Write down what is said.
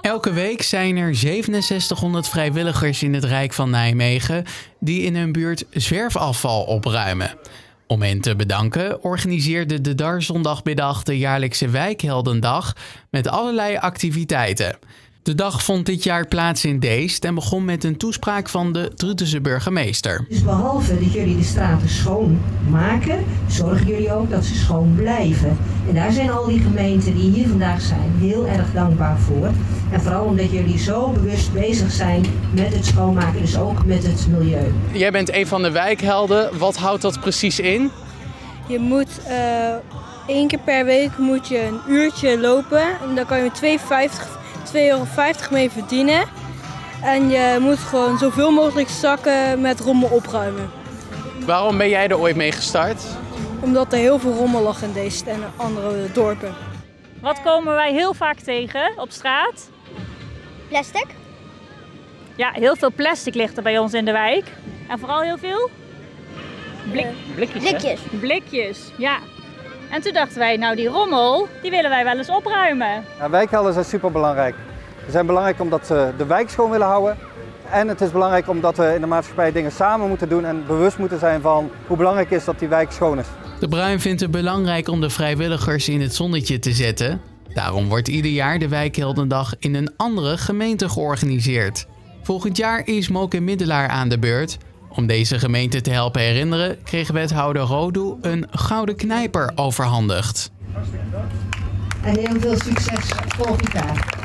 Elke week zijn er 6700 vrijwilligers in het Rijk van Nijmegen die in hun buurt zwerfafval opruimen. Om hen te bedanken organiseerde de Dar zondagmiddag de jaarlijkse Wijkheldendag met allerlei activiteiten. De dag vond dit jaar plaats in Deest en begon met een toespraak van de Druthense burgemeester. Dus behalve dat jullie de straten schoon maken, zorgen jullie ook dat ze schoon blijven. En daar zijn al die gemeenten die hier vandaag zijn heel erg dankbaar voor. En vooral omdat jullie zo bewust bezig zijn met het schoonmaken, dus ook met het milieu. Jij bent een van de wijkhelden. Wat houdt dat precies in? Je moet uh, één keer per week moet je een uurtje lopen. En dan kan je 2,50 2,50 euro mee verdienen. En je moet gewoon zoveel mogelijk zakken met rommel opruimen. Waarom ben jij er ooit mee gestart? Omdat er heel veel rommel lag in deze en andere dorpen. Wat komen wij heel vaak tegen op straat? Plastic. Ja, heel veel plastic ligt er bij ons in de wijk. En vooral heel veel? Blik, blikjes. Blikjes. Blikjes, ja. En toen dachten wij, nou die rommel, die willen wij wel eens opruimen. Ja, wijkhelden zijn superbelangrijk. Ze zijn belangrijk omdat ze de wijk schoon willen houden. En het is belangrijk omdat we in de maatschappij dingen samen moeten doen en bewust moeten zijn van hoe belangrijk het is dat die wijk schoon is. De Bruin vindt het belangrijk om de vrijwilligers in het zonnetje te zetten. Daarom wordt ieder jaar de Wijkheldendag in een andere gemeente georganiseerd. Volgend jaar is Moke Middelaar aan de beurt. Om deze gemeente te helpen herinneren, kreeg wethouder Rodu een gouden knijper overhandigd. En heel veel succes volgend jaar.